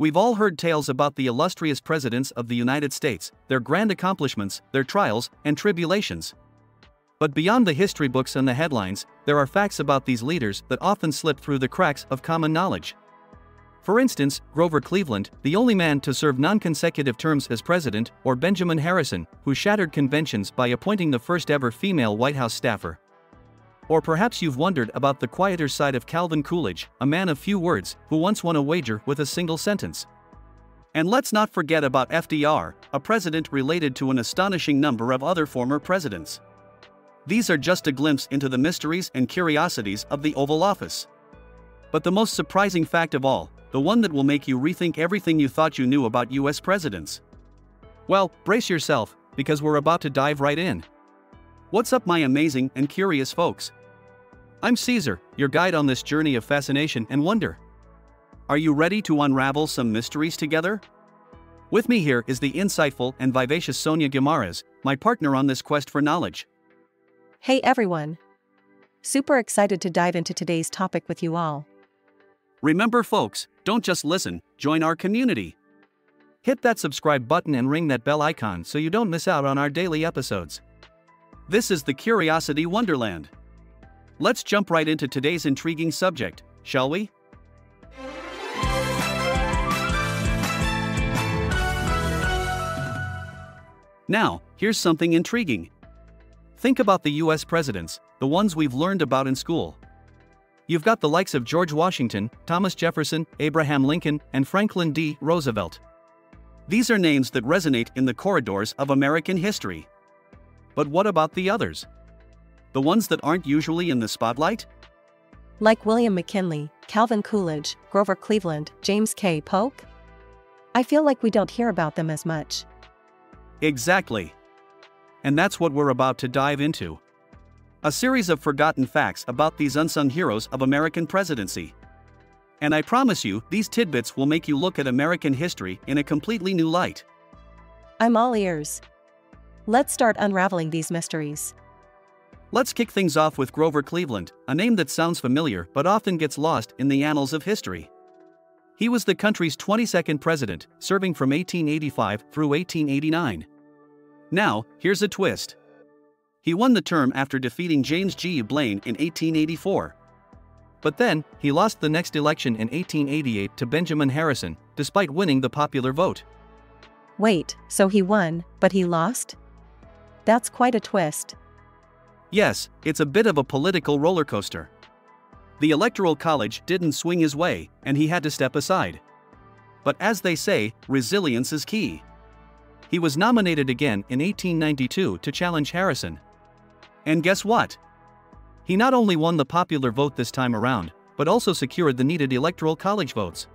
We've all heard tales about the illustrious presidents of the United States, their grand accomplishments, their trials, and tribulations. But beyond the history books and the headlines, there are facts about these leaders that often slip through the cracks of common knowledge. For instance, Grover Cleveland, the only man to serve non consecutive terms as president, or Benjamin Harrison, who shattered conventions by appointing the first ever female White House staffer. Or perhaps you've wondered about the quieter side of Calvin Coolidge, a man of few words, who once won a wager with a single sentence. And let's not forget about FDR, a president related to an astonishing number of other former presidents. These are just a glimpse into the mysteries and curiosities of the Oval Office. But the most surprising fact of all, the one that will make you rethink everything you thought you knew about US presidents. Well, brace yourself, because we're about to dive right in. What's up, my amazing and curious folks? I'm Caesar, your guide on this journey of fascination and wonder. Are you ready to unravel some mysteries together? With me here is the insightful and vivacious Sonia Guimaraes, my partner on this quest for knowledge. Hey everyone! Super excited to dive into today's topic with you all. Remember, folks, don't just listen, join our community. Hit that subscribe button and ring that bell icon so you don't miss out on our daily episodes. This is the Curiosity Wonderland. Let's jump right into today's intriguing subject, shall we? Now, here's something intriguing. Think about the US presidents, the ones we've learned about in school. You've got the likes of George Washington, Thomas Jefferson, Abraham Lincoln, and Franklin D. Roosevelt. These are names that resonate in the corridors of American history. But what about the others? The ones that aren't usually in the spotlight? Like William McKinley, Calvin Coolidge, Grover Cleveland, James K. Polk? I feel like we don't hear about them as much. Exactly. And that's what we're about to dive into. A series of forgotten facts about these unsung heroes of American presidency. And I promise you, these tidbits will make you look at American history in a completely new light. I'm all ears. Let's start unraveling these mysteries. Let's kick things off with Grover Cleveland, a name that sounds familiar but often gets lost in the annals of history. He was the country's 22nd president, serving from 1885 through 1889. Now, here's a twist. He won the term after defeating James G. Blaine in 1884. But then, he lost the next election in 1888 to Benjamin Harrison, despite winning the popular vote. Wait, so he won, but he lost? That's quite a twist. Yes, it's a bit of a political roller coaster. The Electoral College didn't swing his way, and he had to step aside. But as they say, resilience is key. He was nominated again in 1892 to challenge Harrison. And guess what? He not only won the popular vote this time around, but also secured the needed electoral college votes.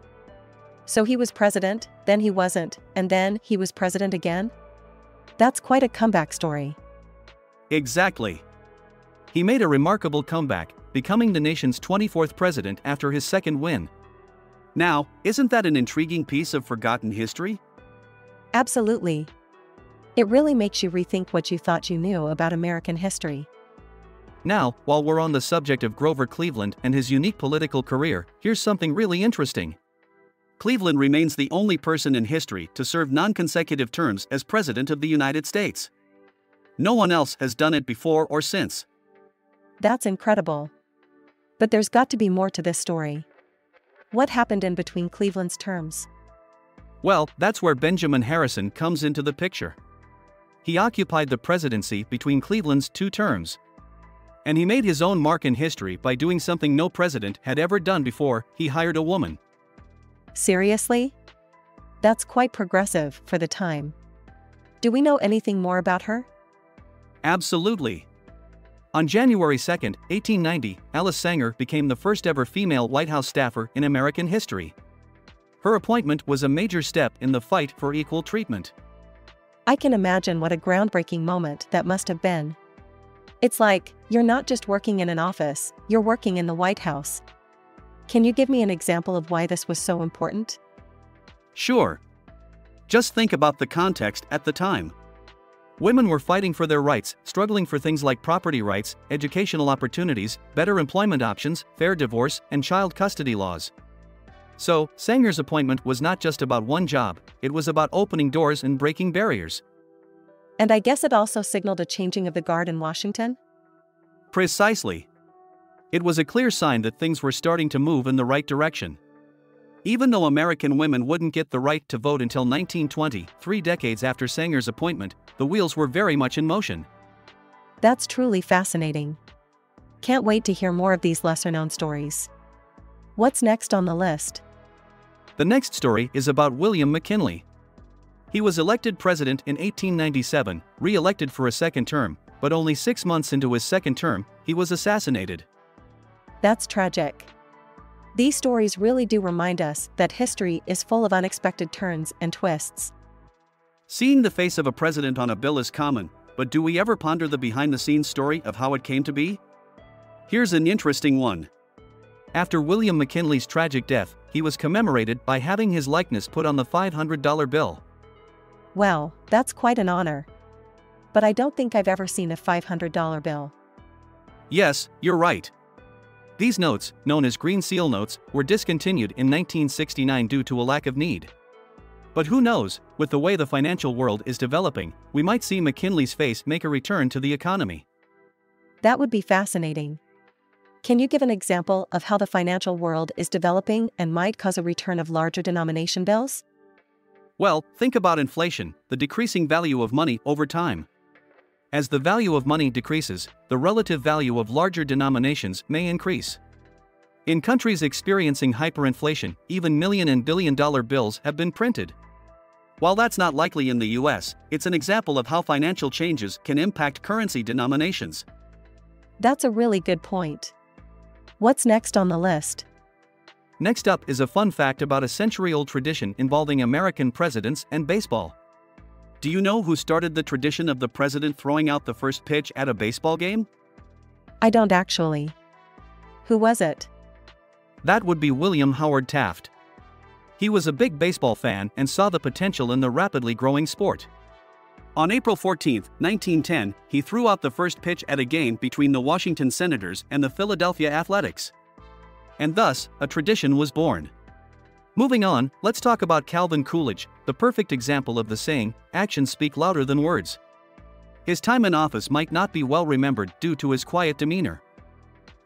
So he was president, then he wasn't, and then he was president again? That's quite a comeback story. Exactly. He made a remarkable comeback, becoming the nation's 24th president after his second win. Now, isn't that an intriguing piece of forgotten history? Absolutely. It really makes you rethink what you thought you knew about American history. Now, while we're on the subject of Grover Cleveland and his unique political career, here's something really interesting. Cleveland remains the only person in history to serve non consecutive terms as President of the United States. No one else has done it before or since. That's incredible. But there's got to be more to this story. What happened in between Cleveland's terms? Well, that's where Benjamin Harrison comes into the picture. He occupied the presidency between Cleveland's two terms. And he made his own mark in history by doing something no president had ever done before he hired a woman. Seriously? That's quite progressive for the time. Do we know anything more about her? Absolutely. On January 2, 1890, Alice Sanger became the first ever female White House staffer in American history. Her appointment was a major step in the fight for equal treatment. I can imagine what a groundbreaking moment that must have been. It's like, you're not just working in an office, you're working in the White House. Can you give me an example of why this was so important? Sure. Just think about the context at the time. Women were fighting for their rights, struggling for things like property rights, educational opportunities, better employment options, fair divorce, and child custody laws. So, Sanger's appointment was not just about one job, it was about opening doors and breaking barriers. And I guess it also signaled a changing of the guard in Washington? Precisely. It was a clear sign that things were starting to move in the right direction. Even though American women wouldn't get the right to vote until 1920, three decades after Sanger's appointment, the wheels were very much in motion. That's truly fascinating. Can't wait to hear more of these lesser known stories. What's next on the list? The next story is about William McKinley. He was elected president in 1897, re elected for a second term, but only six months into his second term, he was assassinated. That's tragic. These stories really do remind us that history is full of unexpected turns and twists. Seeing the face of a president on a bill is common, but do we ever ponder the behind the scenes story of how it came to be? Here's an interesting one. After William McKinley's tragic death, he was commemorated by having his likeness put on the $500 bill. Well, that's quite an honor. But I don't think I've ever seen a $500 bill. Yes, you're right. These notes, known as green seal notes, were discontinued in 1969 due to a lack of need. But who knows, with the way the financial world is developing, we might see McKinley's face make a return to the economy. That would be fascinating. Can you give an example of how the financial world is developing and might cause a return of larger denomination bills? Well, think about inflation, the decreasing value of money over time. As the value of money decreases, the relative value of larger denominations may increase. In countries experiencing hyperinflation, even million and billion dollar bills have been printed. While that's not likely in the US, it's an example of how financial changes can impact currency denominations. That's a really good point. What's next on the list? Next up is a fun fact about a century old tradition involving American presidents and baseball. Do you know who started the tradition of the president throwing out the first pitch at a baseball game? I don't actually. Who was it? That would be William Howard Taft. He was a big baseball fan and saw the potential in the rapidly growing sport. On April 14, 1910, he threw out the first pitch at a game between the Washington Senators and the Philadelphia Athletics. And thus, a tradition was born. Moving on, let's talk about Calvin Coolidge, the perfect example of the saying, actions speak louder than words. His time in office might not be well remembered due to his quiet demeanor.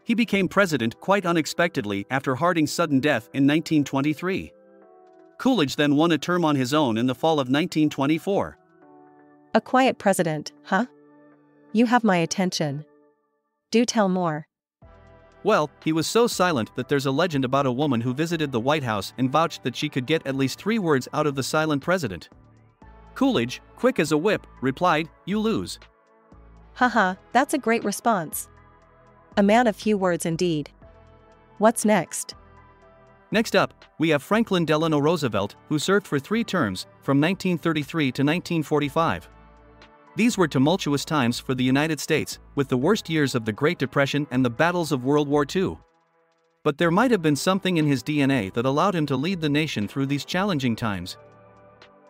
He became president quite unexpectedly after Harding's sudden death in 1923. Coolidge then won a term on his own in the fall of 1924. A quiet president, huh? You have my attention. Do tell more. Well, he was so silent that there's a legend about a woman who visited the White House and vouched that she could get at least three words out of the silent president. Coolidge, quick as a whip, replied, You lose. Haha, that's a great response. A man of few words indeed. What's next? Next up, we have Franklin Delano Roosevelt, who served for three terms, from 1933 to 1945. These were tumultuous times for the United States, with the worst years of the Great Depression and the battles of World War II. But there might have been something in his DNA that allowed him to lead the nation through these challenging times.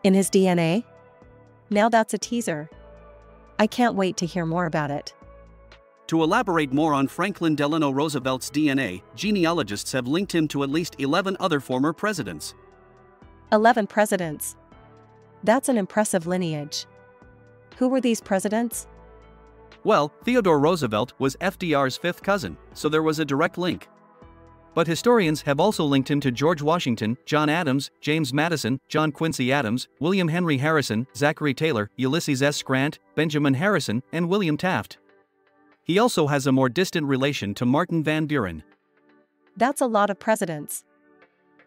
In his DNA? Now that's a teaser. I can't wait to hear more about it. To elaborate more on Franklin Delano Roosevelt's DNA, genealogists have linked him to at least 11 other former presidents. 11 presidents. That's an impressive lineage. Who were these presidents? Well, Theodore Roosevelt was FDR's fifth cousin, so there was a direct link. But historians have also linked him to George Washington, John Adams, James Madison, John Quincy Adams, William Henry Harrison, Zachary Taylor, Ulysses S. Grant, Benjamin Harrison, and William Taft. He also has a more distant relation to Martin Van Buren. That's a lot of presidents.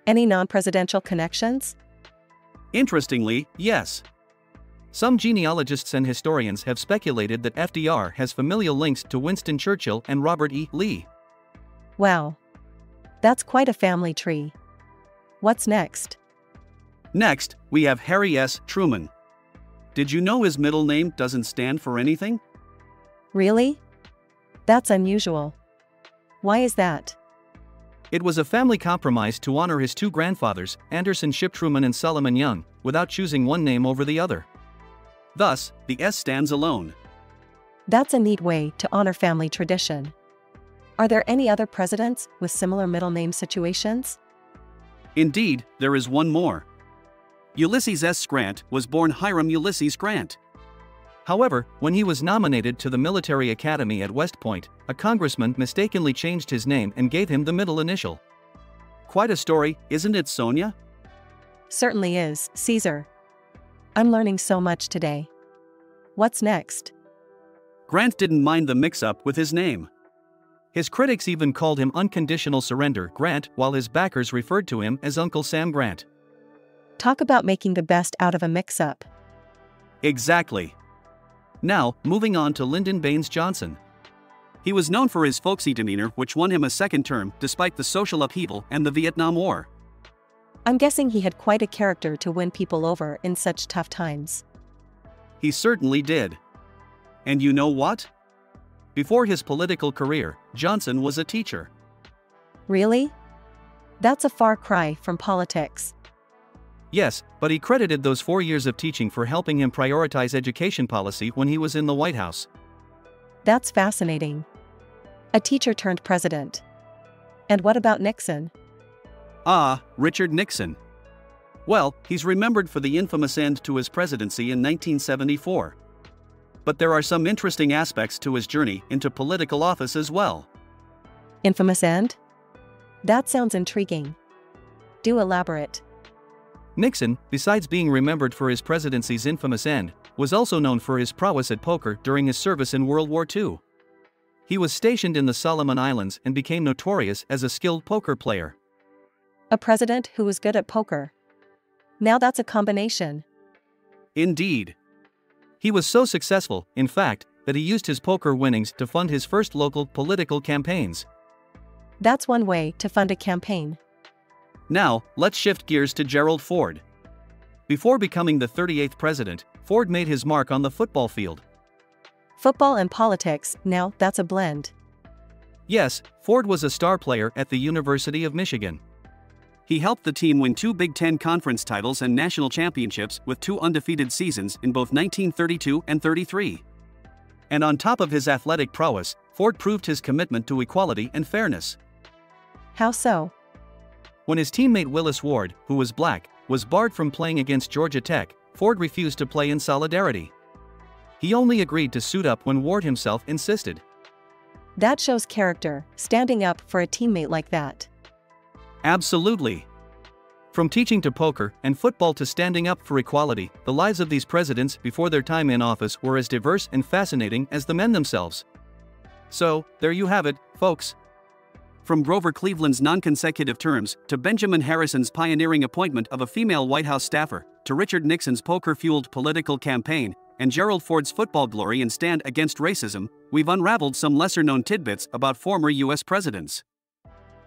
Any non presidential connections? Interestingly, yes. Some genealogists and historians have speculated that FDR has familial links to Winston Churchill and Robert E. Lee. Wow. That's quite a family tree. What's next? Next, we have Harry S. Truman. Did you know his middle name doesn't stand for anything? Really? That's unusual. Why is that? It was a family compromise to honor his two grandfathers, Anderson Shipp Truman and Solomon Young, without choosing one name over the other. Thus, the S stands alone. That's a neat way to honor family tradition. Are there any other presidents with similar middle name situations? Indeed, there is one more. Ulysses S. Grant was born Hiram Ulysses Grant. However, when he was nominated to the military academy at West Point, a congressman mistakenly changed his name and gave him the middle initial. Quite a story, isn't it, Sonia? Certainly is, Caesar. I'm learning so much today. What's next? Grant didn't mind the mix up with his name. His critics even called him Unconditional Surrender Grant, while his backers referred to him as Uncle Sam Grant. Talk about making the best out of a mix up. Exactly. Now, moving on to Lyndon Baines Johnson. He was known for his folksy demeanor, which won him a second term despite the social upheaval and the Vietnam War. I'm guessing he had quite a character to win people over in such tough times. He certainly did. And you know what? Before his political career, Johnson was a teacher. Really? That's a far cry from politics. Yes, but he credited those four years of teaching for helping him prioritize education policy when he was in the White House. That's fascinating. A teacher turned president. And what about Nixon? Ah, Richard Nixon. Well, he's remembered for the infamous end to his presidency in 1974. But there are some interesting aspects to his journey into political office as well. Infamous end? That sounds intriguing. Do elaborate. Nixon, besides being remembered for his presidency's infamous end, was also known for his prowess at poker during his service in World War II. He was stationed in the Solomon Islands and became notorious as a skilled poker player. A president who was good at poker. Now that's a combination. Indeed. He was so successful, in fact, that he used his poker winnings to fund his first local political campaigns. That's one way to fund a campaign. Now, let's shift gears to Gerald Ford. Before becoming the 38th president, Ford made his mark on the football field. Football and politics, now that's a blend. Yes, Ford was a star player at the University of Michigan. He helped the team win two Big Ten Conference titles and national championships with two undefeated seasons in both 1932 and 33. And on top of his athletic prowess, Ford proved his commitment to equality and fairness. How so? When his teammate Willis Ward, who was black, was barred from playing against Georgia Tech, Ford refused to play in solidarity. He only agreed to suit up when Ward himself insisted. That shows character, standing up for a teammate like that. Absolutely. From teaching to poker and football to standing up for equality, the lives of these presidents before their time in office were as diverse and fascinating as the men themselves. So, there you have it, folks. From Grover Cleveland's non consecutive terms, to Benjamin Harrison's pioneering appointment of a female White House staffer, to Richard Nixon's poker fueled political campaign, and Gerald Ford's football glory and stand against racism, we've unraveled some lesser known tidbits about former U.S. presidents.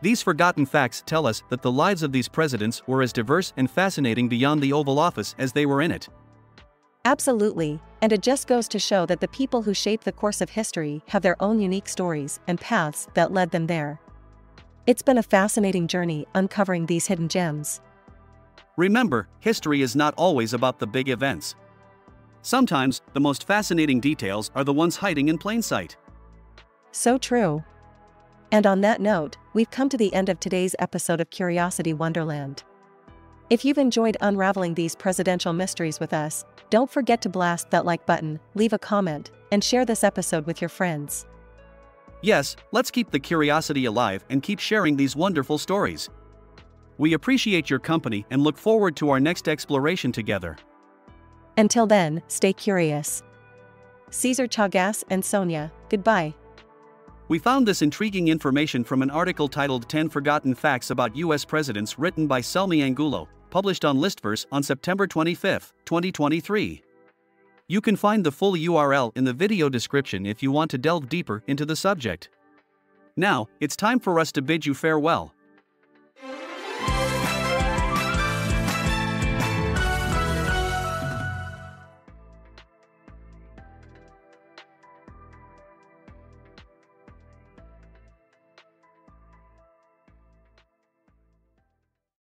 These forgotten facts tell us that the lives of these presidents were as diverse and fascinating beyond the Oval Office as they were in it. Absolutely, and it just goes to show that the people who shape the course of history have their own unique stories and paths that led them there. It's been a fascinating journey uncovering these hidden gems. Remember, history is not always about the big events. Sometimes, the most fascinating details are the ones hiding in plain sight. So true. And on that note, we've come to the end of today's episode of Curiosity Wonderland. If you've enjoyed unraveling these presidential mysteries with us, don't forget to blast that like button, leave a comment, and share this episode with your friends. Yes, let's keep the curiosity alive and keep sharing these wonderful stories. We appreciate your company and look forward to our next exploration together. Until then, stay curious. Caesar Chagas and Sonia, goodbye. We found this intriguing information from an article titled 10 Forgotten Facts About U.S. Presidents written by Selme Angulo, published on Listverse on September 25, 2023. You can find the full URL in the video description if you want to delve deeper into the subject. Now, it's time for us to bid you farewell.